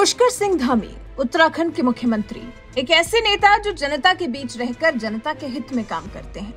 पुष्कर सिंह धामी, उत्तराखंड के मुख्यमंत्री, एक ऐसे नेता जो जनता के बीच रहकर जनता के हित में काम करते हैं।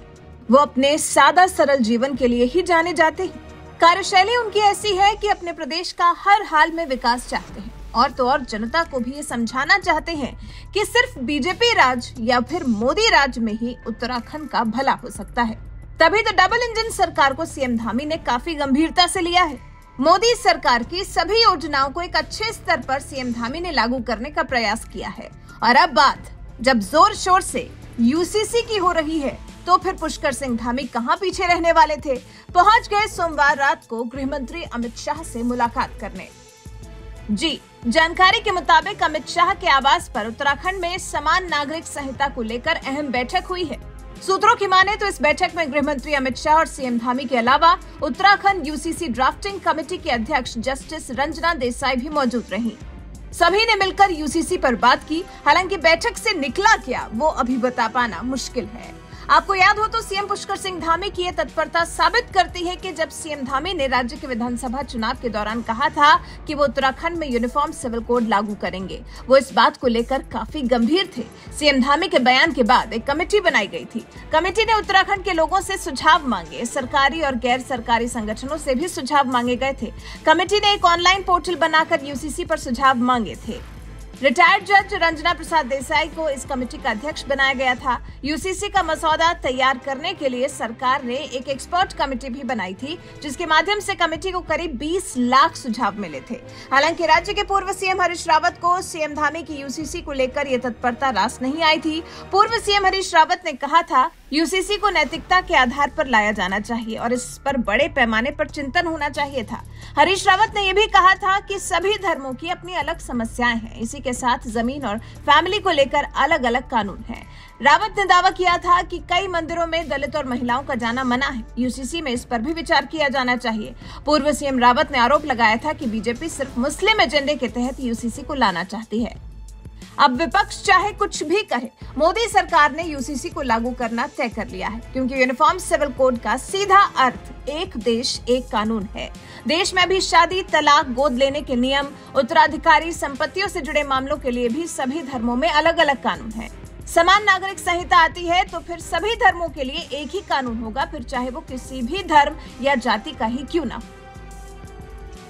वो अपने सादा सरल जीवन के लिए ही जाने जाते हैं। कार्यशैली उनकी ऐसी है कि अपने प्रदेश का हर हाल में विकास चाहते हैं। और तो और जनता को भी ये समझाना चाहते हैं कि सिर्फ़ बीजेपी राज या फिर मोदी राज में ही उत्तराखंड का भला हो सकता है। तभी तो डबल इंजन सरकार को सीएम धामी ने काफ़ी गंभीरता से लिया है। मोदी सरकार की सभी योजनाओं को एक अच्छे स्तर पर सीएम धामी ने लागू करने का प्रयास किया है। और अब बात, जब ज़ोर शोर से यूसीसी की हो रही है तो फिर पुष्कर सिंह धामी कहाँ पीछे रहने वाले थे? पहुँच गए सोमवार रात को गृह मंत्री अमित शाह से मुलाकात करने। जी, जानकारी के मुताबिक अमित शाह के आवास पर उत्तराखंड में समान नागरिक संहिता को लेकर अहम बैठक हुई है। सूत्रों की माने तो इस बैठक में गृह मंत्री अमित शाह और सीएम धामी के अलावा उत्तराखंड यूसीसी ड्राफ्टिंग कमेटी के अध्यक्ष जस्टिस रंजना देसाई भी मौजूद रही। सभी ने मिलकर यूसीसी पर बात की। हालाँकि बैठक से निकला क्या, वो अभी बता पाना मुश्किल है। आपको याद हो तो सीएम पुष्कर सिंह धामी की ये तत्परता साबित करती है कि जब सीएम धामी ने राज्य के विधानसभा चुनाव के दौरान कहा था कि वो उत्तराखंड में यूनिफॉर्म सिविल कोड लागू करेंगे, वो इस बात को लेकर काफ़ी गंभीर थे। सीएम धामी के बयान के बाद एक कमेटी बनाई गई थी। कमेटी ने उत्तराखंड के लोगों से सुझाव मांगे, सरकारी और गैर सरकारी संगठनों से भी सुझाव मांगे गए थे। कमेटी ने एक ऑनलाइन पोर्टल बनाकर यूसीसी पर सुझाव मांगे थे। रिटायर्ड जज रंजना प्रसाद देसाई को इस कमेटी का अध्यक्ष बनाया गया था। यूसीसी का मसौदा तैयार करने के लिए सरकार ने एक एक्सपर्ट कमेटी भी बनाई थी, जिसके माध्यम से कमेटी को करीब 20 लाख सुझाव मिले थे। हालाँकि राज्य के पूर्व सीएम हरीश रावत को सीएम धामी की यूसीसी को लेकर यह तत्परता रास नहीं आई थी। पूर्व सीएम हरीश रावत ने कहा था यूसीसी को नैतिकता के आधार पर लाया जाना चाहिए और इस पर बड़े पैमाने पर चिंतन होना चाहिए था। हरीश रावत ने यह भी कहा था कि सभी धर्मों की अपनी अलग समस्याएँ हैं। इसी के साथ ज़मीन और फैमिली को लेकर अलग अलग कानून हैं। रावत ने दावा किया था कि कई मंदिरों में दलित और महिलाओं का जाना मना है। यूसीसी में इस पर भी विचार किया जाना चाहिए। पूर्व सीएम रावत ने आरोप लगाया था कि बीजेपी सिर्फ़ मुस्लिम एजेंडे के तहत यूसीसी को लाना चाहती है। अब विपक्ष चाहे कुछ भी कहे, मोदी सरकार ने यूसीसी को लागू करना तय कर लिया है, क्योंकि यूनिफॉर्म सिविल कोड का सीधा अर्थ, एक देश, एक कानून है। देश में भी शादी, तलाक, गोद लेने के नियम, उत्तराधिकारी संपत्तियों से जुड़े मामलों के लिए भी सभी धर्मों में अलग अलग कानून है। समान नागरिक संहिता आती है तो फिर सभी धर्मों के लिए एक ही कानून होगा, फिर चाहे वो किसी भी धर्म या जाति का ही क्यों ना हो।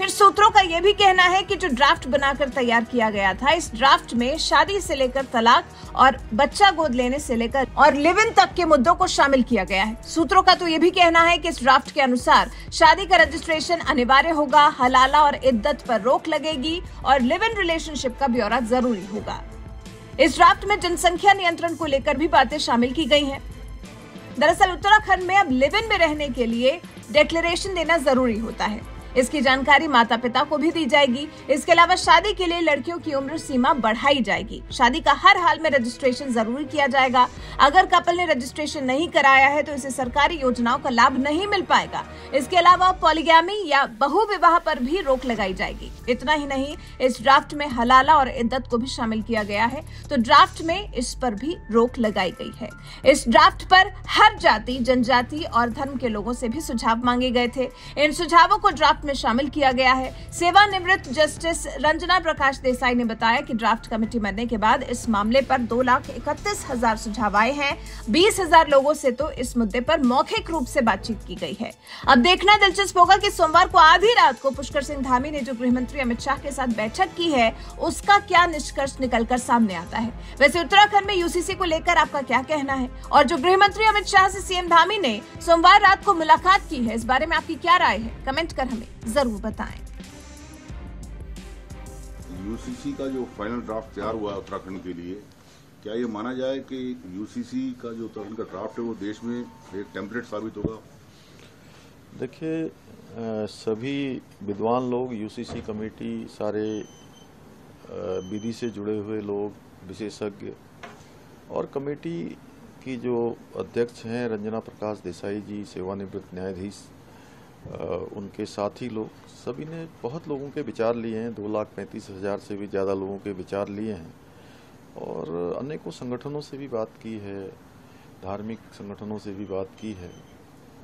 फिर सूत्रों का यह भी कहना है कि जो ड्राफ्ट बनाकर तैयार किया गया था, इस ड्राफ्ट में शादी से लेकर तलाक और बच्चा गोद लेने से लेकर और लिव इन तक के मुद्दों को शामिल किया गया है। सूत्रों का तो ये भी कहना है कि इस ड्राफ्ट के अनुसार शादी का रजिस्ट्रेशन अनिवार्य होगा, हलाला और इद्दत पर रोक लगेगी और लिव इन रिलेशनशिप का ब्यौरा ज़रूरी होगा। इस ड्राफ्ट में जनसंख्या नियंत्रण को लेकर भी बातें शामिल की गई हैं। दरअसल उत्तराखंड में अब लिव इन में रहने के लिए डिक्लेरेशन देना ज़रूरी होता है। इसकी जानकारी माता पिता को भी दी जाएगी। इसके अलावा शादी के लिए लड़कियों की उम्र सीमा बढ़ाई जाएगी। शादी का हर हाल में रजिस्ट्रेशन ज़रूर किया जाएगा। अगर कपल ने रजिस्ट्रेशन नहीं कराया है तो इसे सरकारी योजनाओं का लाभ नहीं मिल पाएगा। इसके अलावा पॉलीगैमी या बहुविवाह पर भी रोक लगाई जाएगी। इतना ही नहीं, इस ड्राफ्ट में हलाला और इद्दत को भी शामिल किया गया है तो ड्राफ्ट में इस पर भी रोक लगाई गई है। इस ड्राफ्ट पर हर जाति, जनजाति और धर्म के लोगों से भी सुझाव मांगे गए थे। इन सुझावों को ड्राफ्ट ड्राफ्ट में शामिल किया गया है। सेवानिवृत्त जस्टिस रंजना प्रकाश देसाई ने बताया कि ड्राफ्ट कमेटी बनने के बाद इस मामले पर दो लाख इकतीस हज़ार सुझाव आए हैं। बीस हज़ार लोगों से तो इस मुद्दे पर मौखिक रूप से बातचीत की गई है। अब देखना दिलचस्प होगा कि सोमवार को आधी रात को पुष्कर सिंह धामी ने जो गृहमंत्री अमित शाह के साथ बैठक की है, उसका क्या निष्कर्ष निकलकर सामने आता है। वैसे उत्तराखंड में यूसीसी को लेकर आपका क्या कहना है? और जो गृह मंत्री अमित शाह से सीएम धामी ने सोमवार रात को मुलाकात की है, इस बारे में आपकी क्या राय है? कमेंट कर हमें। ज़रूर बताएँ। यूसीसी का जो फाइनल ड्राफ्ट तैयार हुआ है उत्तराखंड के लिए क्या ये माना जाए कि यूसीसी का जो उत्तराखंड का ड्राफ्ट है वो देश में एक टेम्पलेट साबित होगा? देखिए सभी विद्वान लोग यूसीसी कमेटी सारे विधि से जुड़े हुए लोग विशेषज्ञ और कमेटी की जो अध्यक्ष हैं रंजना प्रकाश देसाई जी सेवानिवृत्त न्यायाधीश उनके साथी लोग। सभी ने बहुत लोगों के विचार लिए हैं। दो लाख पैंतीस हज़ार से भी ज़्यादा लोगों के विचार लिए हैं। और अनेकों संगठनों से भी बात की है। धार्मिक संगठनों से भी बात की है।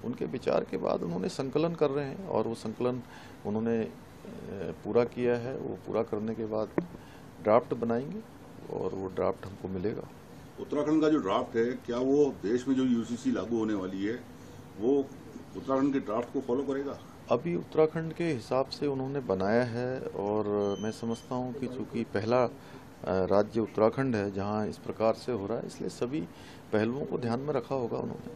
उनके विचार के बाद उन्होंने संकलन कर रहे हैं और वो संकलन उन्होंने पूरा किया है। वो पूरा करने के बाद ड्राफ्ट बनाएँगे और वो ड्राफ्ट हमको मिलेगा। उत्तराखंड का जो ड्राफ्ट है, क्या वो देश में जो यूसीसी लागू होने वाली है, वो उत्तराखंड के ड्राफ्ट को फॉलो करेगा? अभी उत्तराखंड के हिसाब से उन्होंने बनाया है और मैं समझता हूँ कि चूँकि पहला राज्य उत्तराखंड है जहाँ इस प्रकार से हो रहा है, इसलिए सभी पहलुओं को ध्यान में रखा होगा उन्होंने।